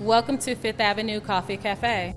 Welcome to Fifth Avenue Coffee Cafe.